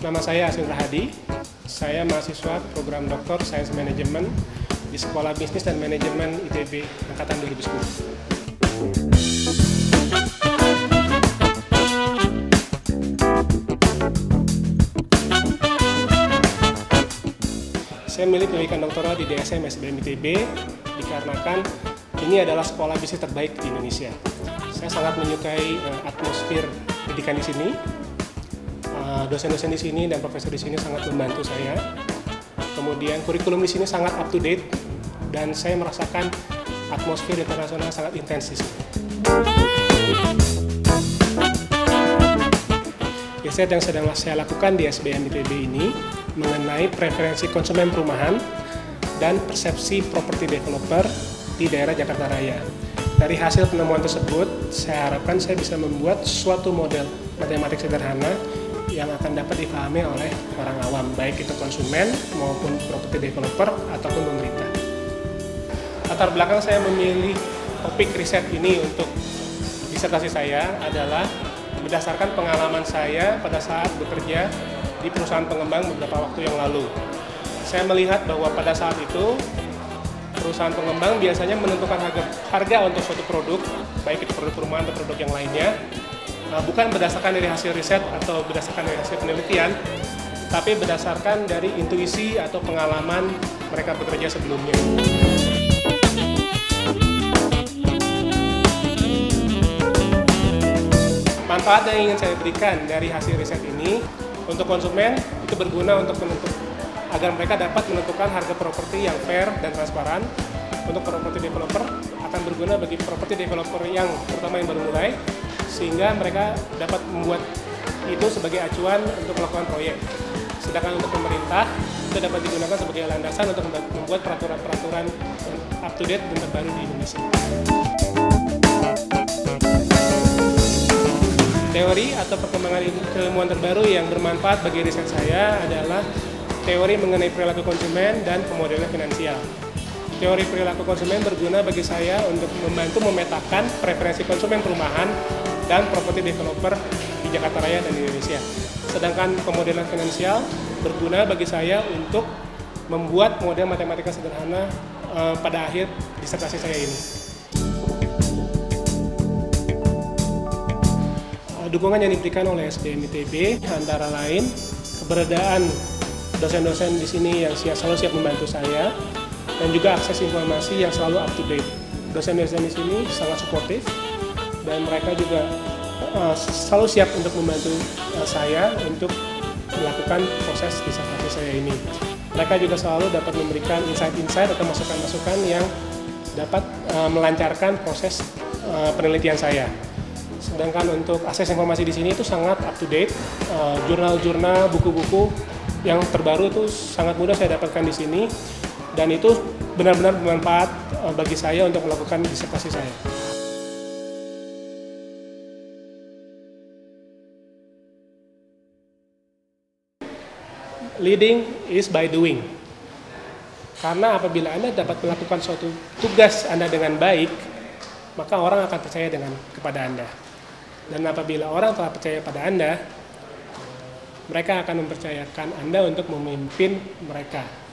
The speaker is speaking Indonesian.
Nama saya Asin Rahadi. Saya mahasiswa program Doktor Sains Manajemen di Sekolah Bisnis dan Manajemen ITB angkatan 2010. Saya milih pendidikan doktoral di DSM SBM ITB dikarenakan ini adalah sekolah bisnis terbaik di Indonesia. Saya sangat menyukai uh, atmosfer pendidikan di sini. Uh, dosen-dosen di sini dan profesor di sini sangat membantu saya. Kemudian kurikulum di sini sangat up to date dan saya merasakan atmosfer internasional sangat intens di sini. Riset yang sedang saya lakukan di SBM ITB ini mengenai preferensi konsumen perumahan dan persepsi properti developer di daerah Jakarta Raya. Dari hasil penemuan tersebut, saya harapkan saya bisa membuat suatu model matematik sederhana yang akan dapat dipahami oleh orang awam, baik itu konsumen maupun properti developer ataupun pemerintah. Latar belakang saya memilih topik riset ini untuk disertasi saya adalah berdasarkan pengalaman saya pada saat bekerja di perusahaan pengembang beberapa waktu yang lalu. Saya melihat bahwa pada saat itu perusahaan pengembang biasanya menentukan harga, harga untuk suatu produk, baik itu produk perumahan atau produk yang lainnya, nah, bukan berdasarkan dari hasil riset atau berdasarkan dari hasil penelitian, tapi berdasarkan dari intuisi atau pengalaman mereka bekerja sebelumnya. Manfaat yang ingin saya berikan dari hasil riset ini untuk konsumen itu berguna untuk menentuk, agar mereka dapat menentukan harga properti yang fair dan transparan. Untuk properti developer akan berguna bagi properti developer yang terutama yang baru mulai, sehingga mereka dapat membuat itu sebagai acuan untuk melakukan proyek. Sedangkan untuk pemerintah itu dapat digunakan sebagai landasan untuk membuat peraturan-peraturan up to date dan terbaru di Indonesia. Teori atau perkembangan keilmuan terbaru yang bermanfaat bagi riset saya adalah teori mengenai perilaku konsumen dan pemodelan finansial. Teori perilaku konsumen berguna bagi saya untuk membantu memetakan preferensi konsumen perumahan dan properti developer di Jakarta Raya dan di Indonesia. Sedangkan pemodelan finansial berguna bagi saya untuk membuat model matematika sederhana uh, pada akhir disertasi saya ini. dukungan yang diberikan oleh SDM ITB antara lain keberadaan dosen-dosen di sini yang siap, selalu siap membantu saya dan juga akses informasi yang selalu up to date. Dosen-dosen di sini sangat suportif dan mereka juga uh, selalu siap untuk membantu uh, saya untuk melakukan proses disertasi saya ini. Mereka juga selalu dapat memberikan insight-insight atau masukan-masukan yang dapat uh, melancarkan proses uh, penelitian saya. Sedangkan untuk akses informasi di sini itu sangat up to date. Jurnal-jurnal, buku-buku yang terbaru itu sangat mudah saya dapatkan di sini dan itu benar-benar bermanfaat bagi saya untuk melakukan disertasi saya. Leading is by doing. Karena apabila Anda dapat melakukan suatu tugas Anda dengan baik, maka orang akan percaya dengan kepada Anda. Dan apabila orang telah percaya pada Anda, mereka akan mempercayakan Anda untuk memimpin mereka